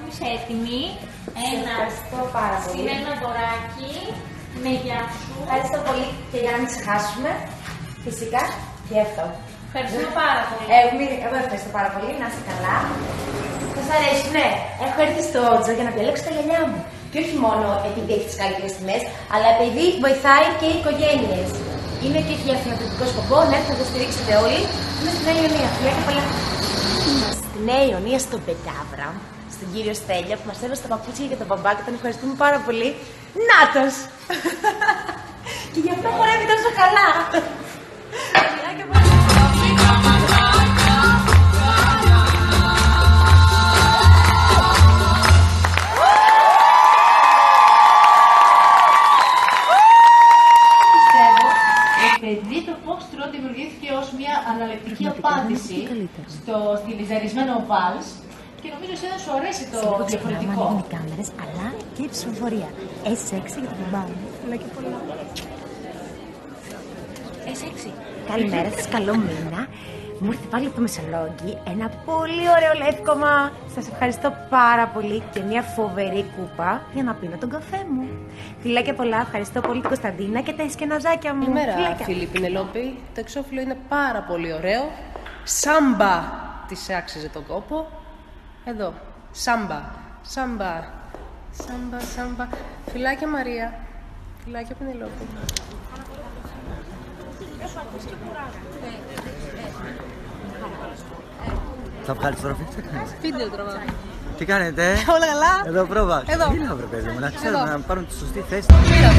πούμε είσαι έτοιμη; Ένα ευχαριστώ πάρα πολύ. στημένο δωράκι. Με γεια σου. Ευχαριστώ πολύ και για να μην ξεχάσουμε, φυσικά και αυτό. Ευχαριστούμε πάρα πολύ. Ε, μη- εγώ ευχαριστώ πάρα πολύ, να είστε καλά. Σας αρέσει, ναι. Έχω έρθει στο Τζο για να διαλέξω τα γυαλιά μου. Και όχι μόνο επειδή έχει τις καλύτερες τιμές, αλλά επειδή βοηθάει και οι οικογένειες. Είναι και για φιλανθρωπικό σκοπό, ναι, θα το στηρίξετε όλοι. Είμαι στη Νέα Ιωνία. Φιλιά και πολλά. Είμαστε στη Νέα Ιωνία, στον Πετάβρα, στον κύριο Στέλια που μας έβασε τα παπούτσια για τον μπαμπά και τον ευχαριστούμε πάρα πολύ. Νάτος! και γι' αυτό χορεύει τόσο καλά. Φιλιά και πολλά. πιστεύω επειδή το Foxtrot δημιουργήθηκε ως μια αναλεκτική απάντηση στο στιλιζαρισμένο βάλς και νομίζω εσένα σου αρέσει το διαφορετικό. οι κάμερες, αλλά και η ψηφοφορία. S6 για τον μπαμπά μου. Αλλά και πολλά. S6. Καλημέρα σας, καλό μήνα. Μου ήρθε πάλι από το Μεσολόγγι ένα πολύ ωραίο λεύκομα. Σας ευχαριστώ πάρα πολύ και μια φοβερή κούπα για να πίνω τον καφέ μου. Φιλάκια πολλά, ευχαριστώ πολύ την Κωνσταντίνα και τα εσκεναζάκια μου. Καλημέρα, Φιλάκια. φίλη Πινελόπη. Το εξώφυλλο είναι πάρα πολύ ωραίο. Σάμπα της άξιζε τον κόπο. Εδώ. Σάμπα. Σάμπα. Σάμπα, σάμπα. Φιλάκια Μαρία. Φιλάκια Πινελόπη. Θα βγάλεις τώρα τι θα κάνεις. Βίντεο τραβάω. Τι κάνετε, Όλα καλά; Εδώ πρόβα. Εδώ. Τι λέω βρε παιδί μου, να ξέρουμε Εδώ. να πάρουν τη σωστή θέση. Μοίρα.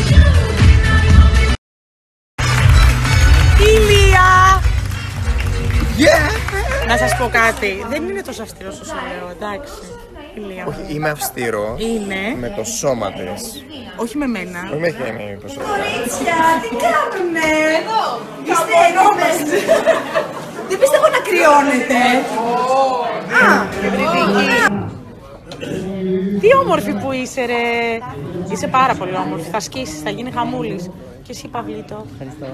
Ηλία! Να σας πω κάτι. Δεν είναι τόσο αυστηρός όσο λέω, εντάξει. Ηλία. Όχι, είμαι αυστηρό Είναι. με το σώμα της. Όχι με μένα. Όχι με έχει προσωπικά. Κορίτσια, τι κάνουνε! Εδώ! Είστε έτοιμες! Δεν πιστεύω να κρυώνετε. Α! Τι όμορφη που είσαι ρε! Είσαι πάρα πολύ όμορφη. Θα σκίσεις, θα γίνει χαμούλης. Και εσύ Παυλίτο. Ευχαριστώ.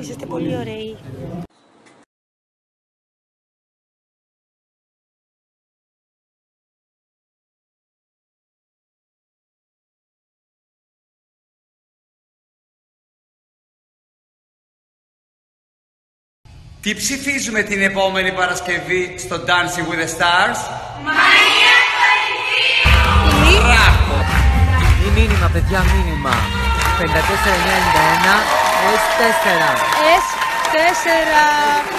Είσαστε πολύ ωραίοι. Τι ψηφίζουμε την επόμενη Παρασκευή στο Dancing with the Stars? Μπράβο! Η μήνυμα, παιδιά, μήνυμα. 5491 S4. S4.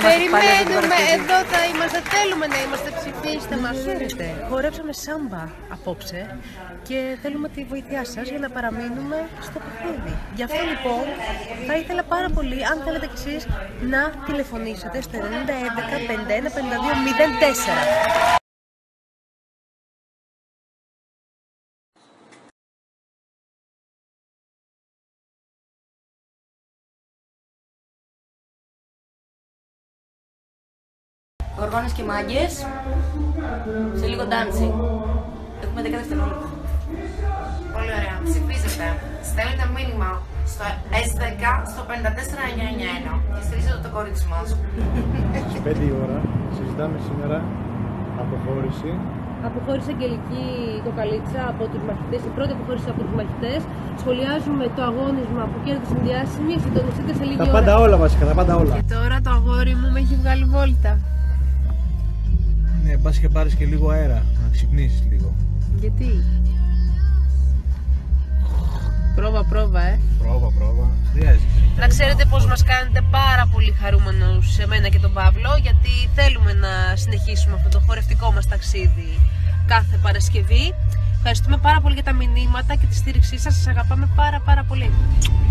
Για να μας παλεύει την Περιμένουμε, Παρασκευή. εδώ θα είμαστε, θέλουμε να είμαστε, ψηφίστε μας. Ξέρετε, χορέψαμε σάμπα απόψε και θέλουμε τη βοήθειά σας για να παραμείνουμε στο παιχνίδι. Γι' αυτό λοιπόν θα ήθελα πάρα πολύ, αν θέλετε κι εσείς, να τηλεφωνήσετε στο 9011 51 52 04. Γοργόνες και μάγκες σε λίγο dancing. Έχουμε 10 δευτερόλεπτα. Πολύ ωραία. Ψηφίζετε. Στέλνετε μήνυμα στο S10 στο 54991 και στηρίζετε το κορίτσι μας. Στις 5 η ώρα συζητάμε σήμερα αποχώρηση Αποχώρησε Αγγελική Κοκαλίτσα από τους μαχητές, η πρώτη αποχώρηση από τους μαχητές. Σχολιάζουμε το αγώνισμα που κέρδισε η διάσημη. Συντονιστείτε σε λίγη Τα ώρα. πάντα όλα βασικά, τα πάντα όλα. Τώρα το αγόρι μου με έχει βγάλει βόλτα. Ναι, πας και πάρεις και λίγο αέρα, να ξυπνήσεις λίγο. Γιατί; Πρόβα, πρόβα, ε. Πρόβα, πρόβα. Χρειάζεται. Να ξέρετε πως μας κάνετε πάρα πολύ χαρούμενους σε μένα και τον Παύλο γιατί θέλουμε να συνεχίσουμε αυτό το χορευτικό μας ταξίδι κάθε Παρασκευή. Ευχαριστούμε πάρα πολύ για τα μηνύματα και τη στήριξή σας. Σας αγαπάμε πάρα πάρα πολύ.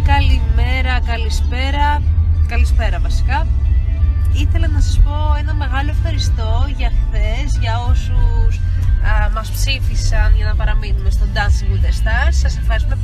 Καλημέρα, καλησπέρα. Καλησπέρα βασικά. Ήθελα να σας πω ένα μεγάλο ευχαριστώ για χθες, για όσους α, μας ψήφισαν για να παραμείνουμε στο Dancing with the Stars. Σας ευχαριστούμε